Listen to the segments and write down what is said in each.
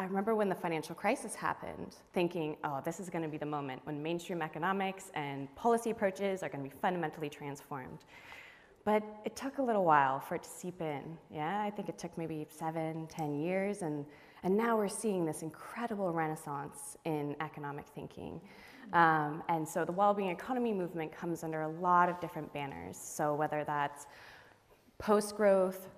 I remember when the financial crisis happened, thinking, oh, this is going to be the moment when mainstream economics and policy approaches are going to be fundamentally transformed. But it took a little while for it to seep in. Yeah, I think it took maybe seven, ten years, and, and now we're seeing this incredible renaissance in economic thinking. Um, and so the well-being economy movement comes under a lot of different banners. So whether that's post-growth,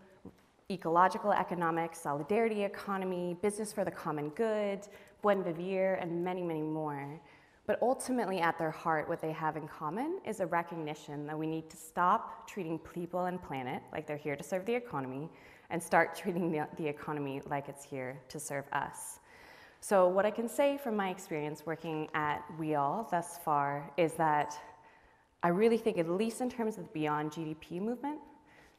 ecological economics, solidarity economy, business for the common good, buen vivir, and many, many more. But ultimately, at their heart, what they have in common is a recognition that we need to stop treating people and planet like they're here to serve the economy and start treating the, the economy like it's here to serve us. So, what I can say from my experience working at WEAll thus far is that I really think, at least in terms of the Beyond GDP movement,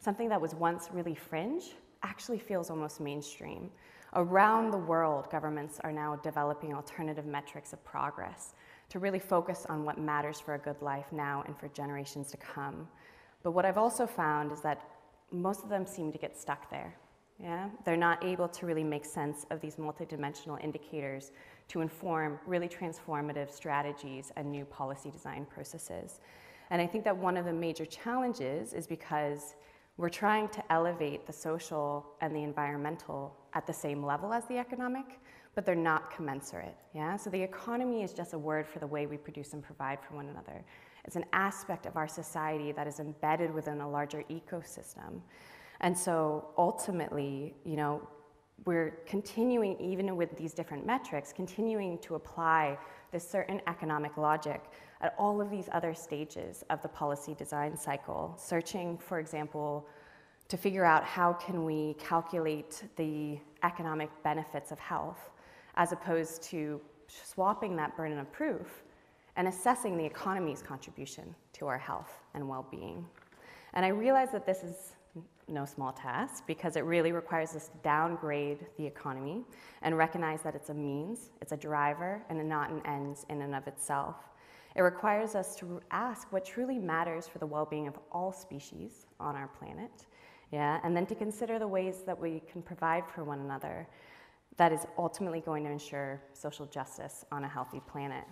something that was once really fringe actually feels almost mainstream. Around the world, governments are now developing alternative metrics of progress to really focus on what matters for a good life now and for generations to come. But what I've also found is that most of them seem to get stuck there. Yeah? They're not able to really make sense of these multidimensional indicators to inform really transformative strategies and new policy design processes. And I think that one of the major challenges is because we're trying to elevate the social and the environmental at the same level as the economic, but they're not commensurate. Yeah? So the economy is just a word for the way we produce and provide for one another. It's an aspect of our society that is embedded within a larger ecosystem. And so ultimately, you know, we're continuing, even with these different metrics, continuing to apply this certain economic logic at all of these other stages of the policy design cycle, searching, for example, to figure out how can we calculate the economic benefits of health as opposed to swapping that burden of proof and assessing the economy's contribution to our health and well-being. And I realize that this is no small task because it really requires us to downgrade the economy and recognize that it's a means, it's a driver, and not an end in and of itself. It requires us to ask what truly matters for the well being of all species on our planet, yeah, and then to consider the ways that we can provide for one another that is ultimately going to ensure social justice on a healthy planet.